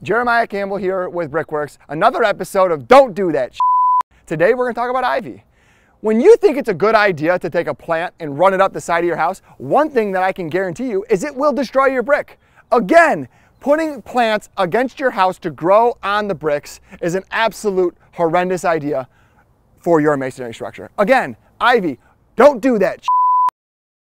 Jeremiah Campbell here with Brickworks, another episode of Don't Do That Today we're going to talk about ivy. When you think it's a good idea to take a plant and run it up the side of your house, one thing that I can guarantee you is it will destroy your brick. Again, putting plants against your house to grow on the bricks is an absolute horrendous idea for your masonry structure. Again, ivy, don't do that